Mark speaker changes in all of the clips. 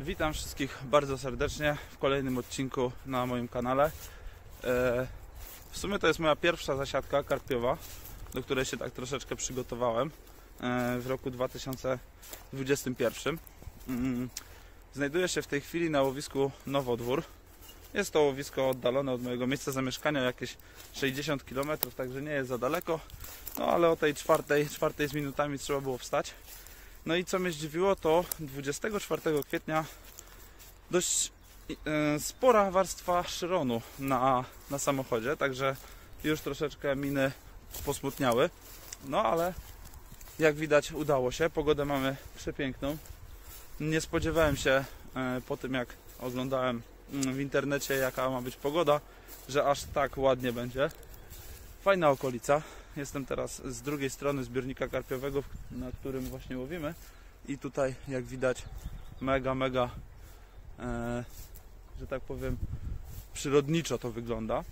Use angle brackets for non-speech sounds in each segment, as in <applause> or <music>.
Speaker 1: Witam wszystkich bardzo serdecznie w kolejnym odcinku na moim kanale. E, W sumie to jest moja pierwsza zasiadka karpiowa, do której się tak troszeczkę przygotowałem e, w roku 2021. Mm, Znajduję się w tej chwili na łowisku Nowodwór. Jest to łowisko oddalone od mojego miejsca zamieszkania jakieś 60 km, także nie jest za daleko. No ale o tej czwartej, czwartej z minutami trzeba było wstać. No i co mnie zdziwiło, to 24 kwietnia dość e, spora warstwa szyronu na, na samochodzie, także już troszeczkę miny posmutniały. No ale jak widać udało się, pogodę mamy przepiękną. Nie spodziewałem się e, po tym jak oglądałem mm, w internecie jaka ma być pogoda, że aż tak ładnie będzie. Fajna okolica. Jestem teraz z drugiej strony zbiornika karpiowego, na którym właśnie łowimy. I tutaj, jak widać, mega, mega, e, że tak powiem, przyrodniczo to wygląda.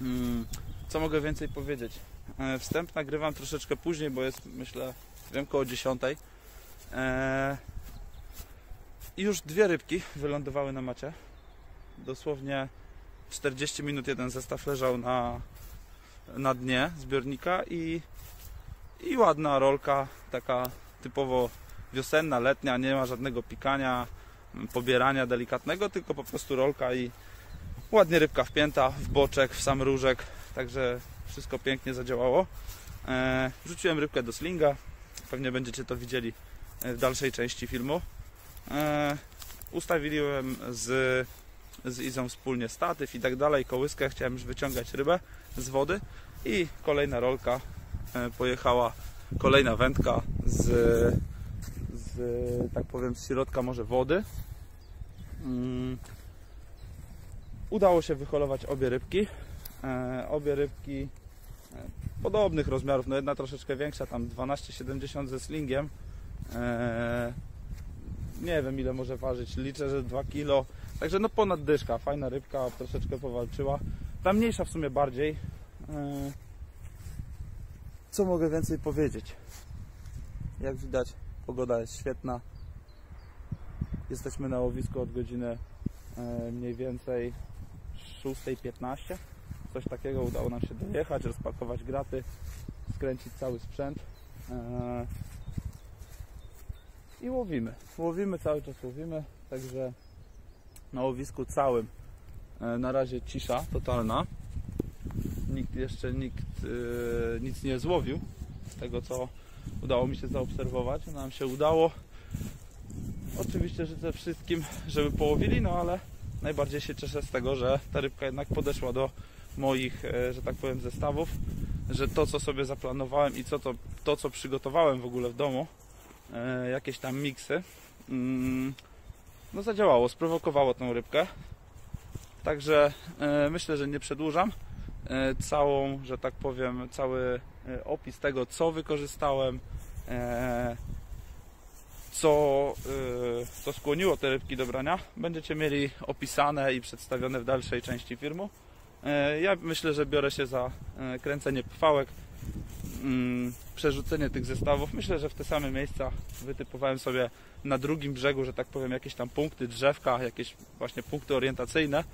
Speaker 1: Mm, co mogę więcej powiedzieć? E, wstęp nagrywam troszeczkę później, bo jest, myślę, wiem, koło 10. E, I już dwie rybki wylądowały na macie. Dosłownie 40 minut jeden zestaw leżał na, na dnie zbiornika i, i ładna rolka, taka typowo wiosenna, letnia, nie ma żadnego pikania, pobierania delikatnego, tylko po prostu rolka i ładnie rybka wpięta w boczek, w sam różek, także wszystko pięknie zadziałało. E, wrzuciłem rybkę do slinga, pewnie będziecie to widzieli w dalszej części filmu. E, ustawiłem z, z Izą wspólnie statyw i tak dalej, kołyskę, chciałem już wyciągać rybę z wody i kolejna rolka e, pojechała, kolejna wędka z, z tak powiem z środka może wody. Mm. Udało się wyholować obie rybki. E, obie rybki e, podobnych rozmiarów, no jedna troszeczkę większa, tam 12,70 ze slingiem. Nie wiem ile może ważyć, liczę, że 2 kg. Także no ponad dyszka, fajna rybka, troszeczkę powalczyła. Ta mniejsza w sumie bardziej. E, co mogę więcej powiedzieć? Jak widać, pogoda jest świetna. Jesteśmy na łowisku od godziny e, mniej więcej 6.15. Coś takiego udało nam się dojechać, rozpakować graty, skręcić cały sprzęt. E, I łowimy. Łowimy, cały czas łowimy, także na łowisku całym e, na razie cisza totalna. Nikt jeszcze nikt e, nic nie złowił z tego co udało mi się zaobserwować. Nam się udało. Oczywiście życzę wszystkim, żeby połowili, no ale najbardziej się cieszę z tego, że ta rybka jednak podeszła do moich, e, że tak powiem, zestawów, że to, co sobie zaplanowałem i co to, to co przygotowałem w ogóle w domu, jakieś tam miksy, mm, no zadziałało, sprowokowało tą rybkę. Także e, myślę, że nie przedłużam. Całą, że tak powiem, cały opis tego, co wykorzystałem, co, co skłoniło te rybki do brania, będziecie mieli opisane i przedstawione w dalszej części filmu. Ja myślę, że biorę się za kręcenie pfałek, przerzucenie tych zestawów. Myślę, że w te same miejsca wytypowałem sobie na drugim brzegu, że tak powiem, jakieś tam punkty, drzewka, jakieś właśnie punkty orientacyjne,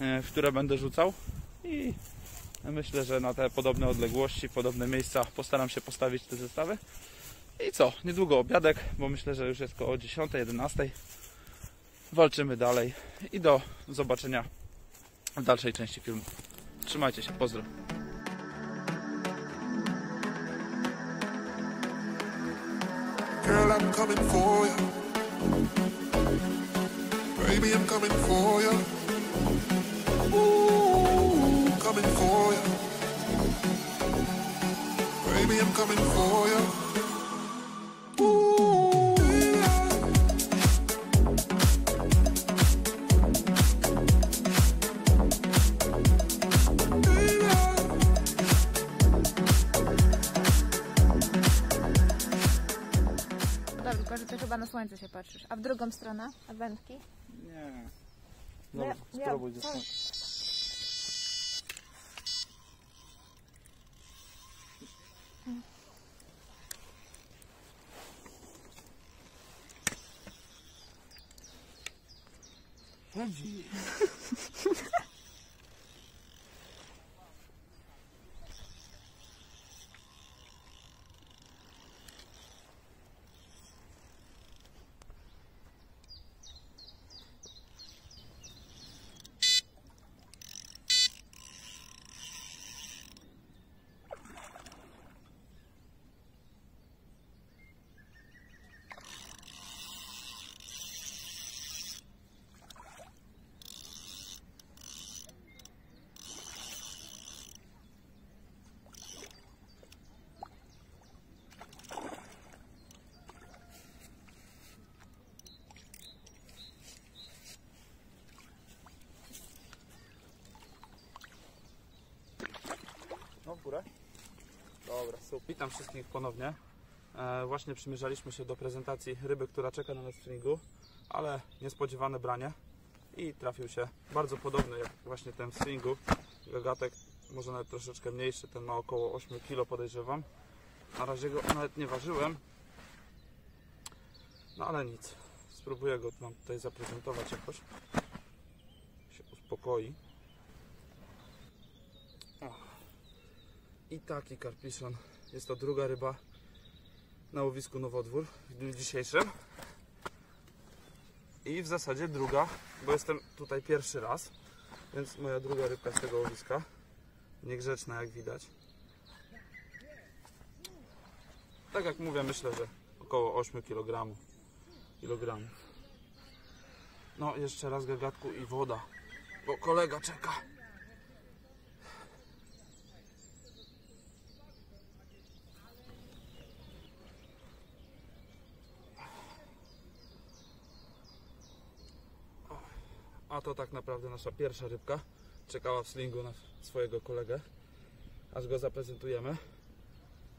Speaker 1: w które będę rzucał i myślę, że na te podobne odległości, podobne miejsca postaram się postawić te zestawy. I co? Niedługo obiadek, bo myślę, że już jest koło 10, 11. Walczymy dalej i do zobaczenia w dalszej części filmu. Trzymajcie się, pozdro.
Speaker 2: I'm coming for you. Baby, I'm coming for you. Ooh, coming for you. Baby, I'm coming for you.
Speaker 3: Słońce się patrzysz. A w drugą stronę? A wędki?
Speaker 1: Nie.
Speaker 3: No ja-
Speaker 1: Dobra,
Speaker 3: ja-
Speaker 1: spróbuj ze <laughs> Dobra, super. Witam wszystkich ponownie. E, właśnie przymierzaliśmy się do prezentacji ryby, która czeka na nas w stringu, ale niespodziewane branie i trafił się bardzo podobny jak właśnie ten w stringu. Gagatek może nawet troszeczkę mniejszy, ten ma około 8 kg podejrzewam. Na razie go nawet nie ważyłem. No ale nic. Spróbuję go Wam tutaj zaprezentować jakoś. Się uspokoi. I taki karpiszon. Jest to druga ryba na łowisku Nowodwór w dniu dzisiejszym. I w zasadzie druga, bo jestem tutaj pierwszy raz, więc moja druga rybka z tego łowiska. Niegrzeczna jak widać. Tak jak mówię, myślę, że około 8 kg. kilogramów. No, jeszcze raz gagatku i woda, bo kolega czeka. To tak naprawdę nasza pierwsza rybka. Czekała w slingu na swojego kolegę. Aż go zaprezentujemy.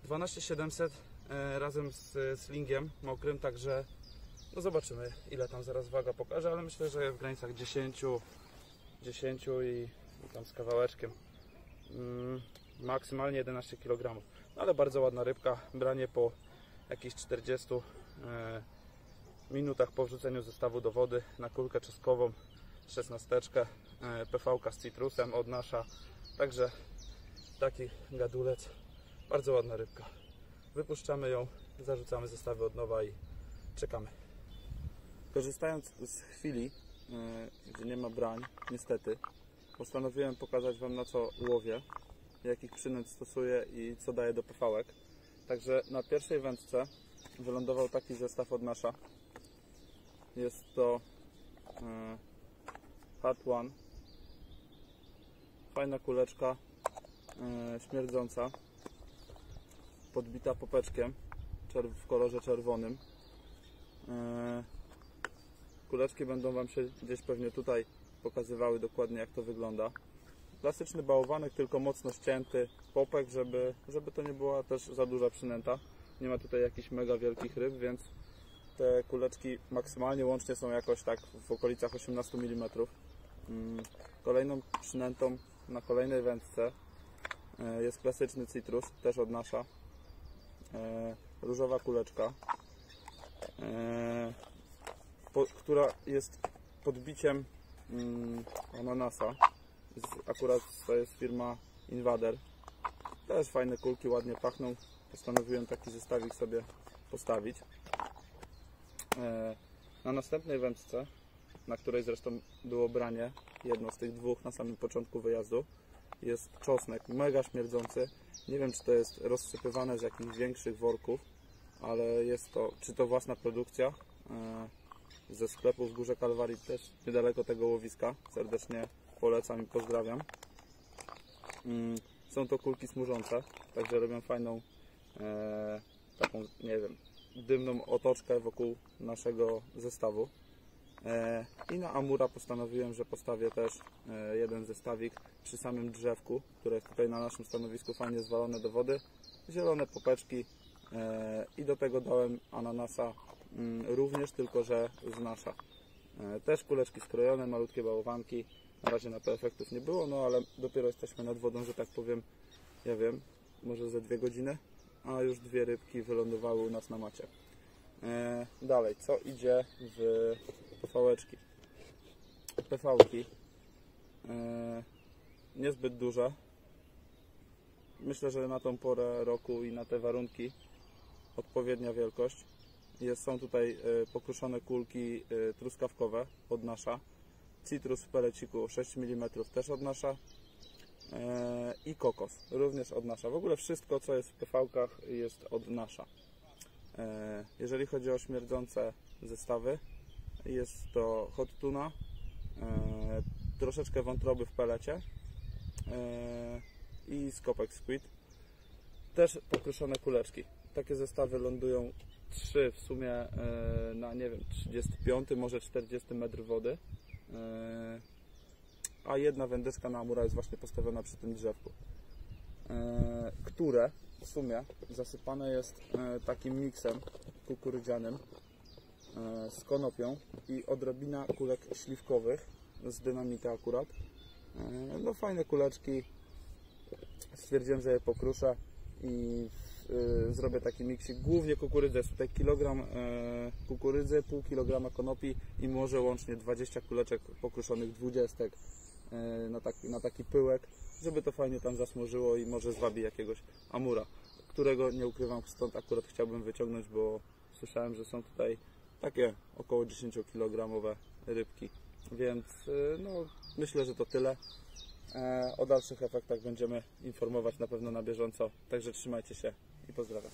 Speaker 1: 12700 e, razem z slingiem mokrym, także no zobaczymy ile tam zaraz waga pokaże, ale myślę, że w granicach 10, 10 i, i tam z kawałeczkiem. Mm, maksymalnie 11 kg. No ale bardzo ładna rybka. Branie po jakichś 40 e, minutach po wrzuceniu zestawu do wody na kulkę czosnkową szesnasteczkę, e, PV z citrusem od nasza. Także taki gadulec. Bardzo ładna rybka. Wypuszczamy ją, zarzucamy zestawy od nowa i czekamy. Korzystając z chwili, e, gdzie nie ma brań, niestety, postanowiłem pokazać Wam na co łowię, jakich przynęt stosuję i co daję do PV-ek. Także na pierwszej wędce wylądował taki zestaw od nasza. Jest to One. Fajna kuleczka, e, śmierdząca, podbita popeczkiem w kolorze czerwonym. E, kuleczki będą Wam się gdzieś pewnie tutaj pokazywały dokładnie jak to wygląda. Klasyczny bałwanek, tylko mocno ścięty popek, żeby, żeby to nie była też za duża przynęta. Nie ma tutaj jakichś mega wielkich ryb, więc te kuleczki maksymalnie łącznie są jakoś tak w okolicach 18 mm. Mm, Kolejną przynętą na kolejnej wędce e, jest klasyczny citrus, też od nasza. E, Różowa kuleczka, e, która jest podbiciem mm, ananasa. Akurat to jest firma Invader. Też fajne kulki, ładnie pachną. Postanowiłem taki zestawik sobie postawić. Na następnej wędce, na której zresztą było branie, jedno z tych dwóch na samym początku wyjazdu, jest czosnek, mega śmierdzący. Nie wiem, czy to jest rozsypywane z jakichś większych worków, ale jest to, czy to własna produkcja e, ze sklepu w Górze Kalwarii, też niedaleko tego łowiska. Serdecznie polecam i pozdrawiam. Mm, Są to kulki smużące, także robią fajną e, taką, nie wiem, dymną otoczkę wokół naszego zestawu. E, I na Amura postanowiłem, że postawię też e, jeden zestawik przy samym drzewku, które jest tutaj na naszym stanowisku fajnie zwalone do wody. Zielone popeczki e, i do tego dałem ananasa mm, również, tylko że z nasza. Też kuleczki skrojone, malutkie bałwanki. Na razie na to efektów nie było, no ale dopiero jesteśmy nad wodą, że tak powiem, ja wiem, może ze dwie godziny, a już dwie rybki wylądowały u nas na macie. Dalej, co idzie w pofałeczki? PV-ki. E, niezbyt duże. Myślę, że na tą porę roku i na te warunki odpowiednia wielkość. Jest, są tutaj e, pokruszone kulki e, truskawkowe od nasza. Citrus w peleciku 6 mm też od nasza. I kokos również od nasza. W ogóle wszystko, co jest w PV-kach jest od nasza. Jeżeli chodzi o śmierdzące zestawy, jest to hot tuna, e, troszeczkę wątroby w pelecie e, i skopek squid. Też pokruszone kuleczki. Takie zestawy lądują trzy w sumie e, na nie wiem 35, może 40 metr wody. A jedna wędeczka na amura jest właśnie postawiona przy tym drzewku. Które w sumie zasypane jest takim miksem kukurydzianym z konopią i odrobina kulek śliwkowych z dynamita akurat. E, No fajne kuleczki. Stwierdziłem, że je pokruszę i y, zrobię taki miksik. Głównie kukurydzy. Jest tutaj kilogram e, kukurydzy, pół kilograma konopi i może łącznie 20 kuleczek pokruszonych dwudziestek e, na, taki, na taki pyłek, żeby to fajnie tam zasmażyło i może zwabi jakiegoś amura, którego nie ukrywam, stąd akurat chciałbym wyciągnąć, bo słyszałem, że są tutaj takie około 10 kg rybki. Więc y, no, myślę, że to tyle. E, O dalszych efektach będziemy informować na pewno na bieżąco. Także trzymajcie się i pozdrawiam.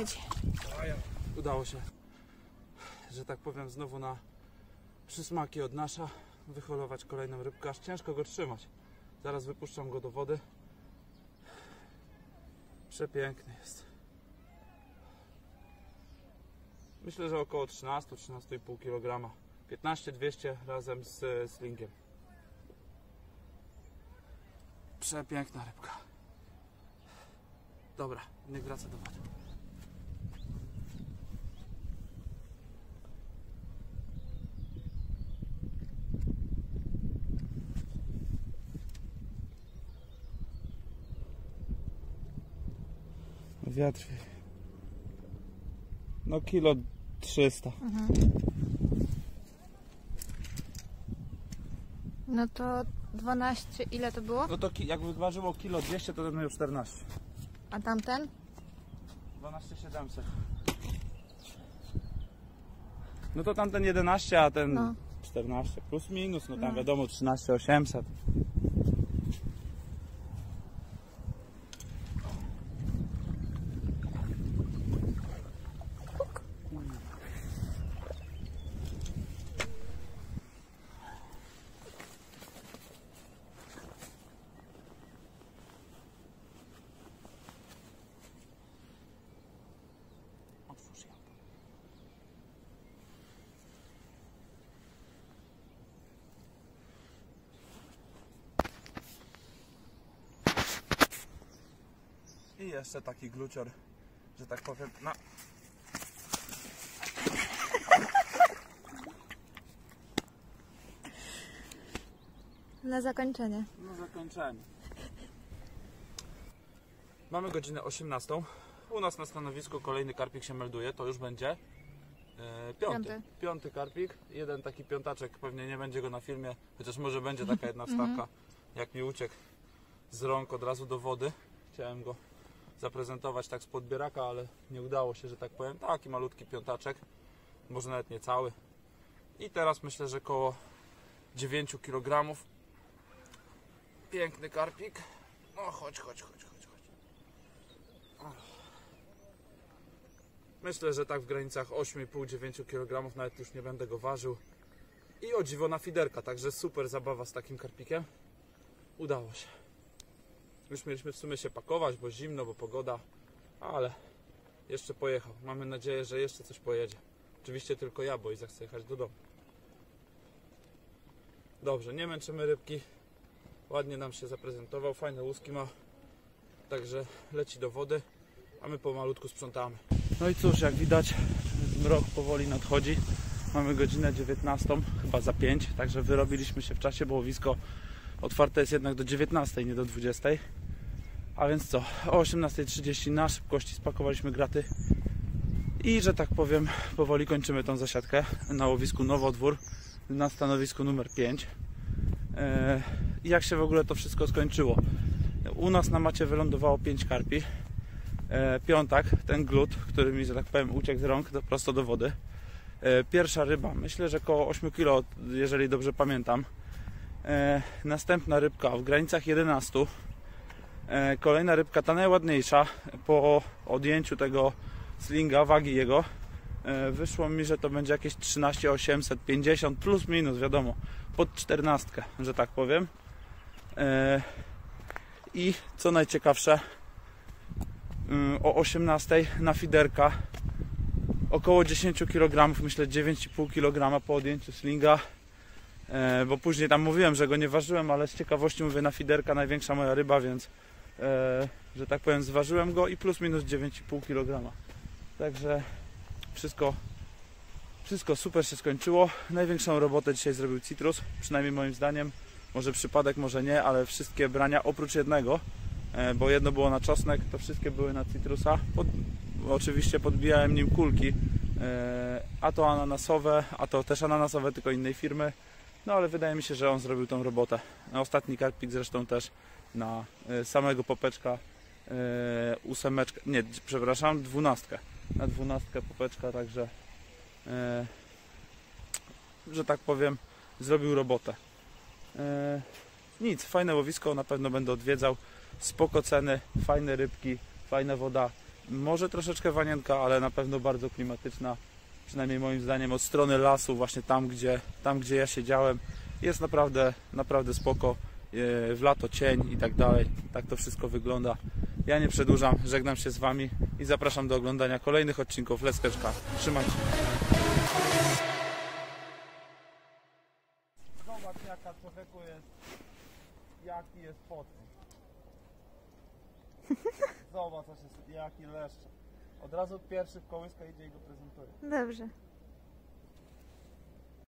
Speaker 3: Siedzi.
Speaker 1: Udało się, że tak powiem, znowu na przysmaki od nasza wyholować kolejną rybkę. Aż ciężko go trzymać. Zaraz wypuszczam go do wody. Przepiękny jest. Myślę, że około 13-13,5 kg. 15-200 razem z slingiem. Przepiękna rybka. Dobra, niech wraca do wody. Wiatr. No kilo 300.
Speaker 3: No to 12, ile to było?
Speaker 1: No to ki- jakby ważyło kilo 200 to ten miał 14.
Speaker 3: A tamten?
Speaker 1: 12 700. No to tamten 11, a ten
Speaker 3: No.
Speaker 1: 14 plus minus, no tam
Speaker 3: No.
Speaker 1: wiadomo 13 jeszcze taki glucior, że tak powiem, na...
Speaker 3: Na zakończenie.
Speaker 1: No zakończenie. Mamy godzinę 18. U nas na stanowisku kolejny karpik się melduje, to już będzie e, piąty.
Speaker 3: Piąty.
Speaker 1: piąty. karpik, jeden taki piątaczek, pewnie nie będzie go na filmie, chociaż może będzie taka jedna wstawka, jak mi uciekł z rąk od razu do wody. Chciałem go zaprezentować tak z podbieraka, ale nie udało się, że tak powiem. Taki malutki piątaczek, może nawet nie cały. I teraz myślę, że koło 9 kg Piękny karpik. No chodź, chodź, chodź, chodź, chodź. Myślę, że tak w granicach 8,5-9 kg, nawet już nie będę go ważył. I o dziwo na fiderka, także super zabawa z takim karpikiem. Udało się. Już mieliśmy w sumie się pakować, bo zimno, bo pogoda, ale jeszcze pojechał. Mamy nadzieję, że jeszcze coś pojedzie. Oczywiście tylko ja, bo i chcę jechać do domu. Dobrze, nie męczymy rybki. Ładnie nam się zaprezentował, fajne łuski ma. Także leci do wody, a my pomalutku sprzątamy. No i cóż, jak widać, mrok powoli nadchodzi. Mamy godzinę 19, chyba za 5, także wyrobiliśmy się w czasie, bo łowisko otwarte jest jednak do 19, nie do 20. A więc co, o 18.30 na szybkości spakowaliśmy graty i, że tak powiem, powoli kończymy tą zasiadkę na łowisku Nowodwór na stanowisku numer 5. E, jak się w ogóle to wszystko skończyło? U nas na macie wylądowało 5 karpi. E, Piątak, ten glut, który mi, że tak powiem, uciekł z rąk do, prosto do wody. E, Pierwsza ryba, myślę, że około 8 kg, jeżeli dobrze pamiętam. Następna rybka w granicach 11. E, Kolejna rybka, ta najładniejsza, po odjęciu tego slinga, wagi jego, e, wyszło mi, że to będzie jakieś 13 850 plus minus, wiadomo, pod 14, że tak powiem. E, I co najciekawsze, mm, o 18 na fiderka około 10 kg, myślę 9,5 kg po odjęciu slinga. Bo później tam mówiłem, że go nie ważyłem, ale z ciekawości mówię na fiderka największa moja ryba, więc że tak powiem zważyłem go i plus minus 9,5 kg. Także wszystko wszystko super się skończyło. Największą robotę dzisiaj zrobił Citrus, przynajmniej moim zdaniem. Może przypadek, może nie, ale wszystkie brania oprócz jednego, e, bo jedno było na czosnek, to wszystkie były na Citrusa. Pod, oczywiście podbijałem nim kulki, e, a to ananasowe, a to też ananasowe, tylko innej firmy. No ale wydaje mi się, że on zrobił tą robotę. Ostatni karpik zresztą też na e, samego popeczka e, ósemeczkę, nie, przepraszam, dwunastkę. Na dwunastkę popeczka, także e, że tak powiem, zrobił robotę. Nic, fajne łowisko, na pewno będę odwiedzał. Spoko ceny, fajne rybki, fajna woda. Może troszeczkę wanienka, ale na pewno bardzo klimatyczna. Przynajmniej moim zdaniem od strony lasu, właśnie tam gdzie, tam, gdzie ja siedziałem, jest naprawdę, naprawdę spoko. E, W lato cień i tak dalej. Tak to wszystko wygląda. Ja nie przedłużam, żegnam się z Wami i zapraszam do oglądania kolejnych odcinków Leskeczka. Trzymajcie się. Zobacz jaka człowieku jest, jaki jest potwór. <laughs> Zobacz jaki leszcz. Od razu pierwszy w kołyska idzie i go prezentuje.
Speaker 3: Dobrze.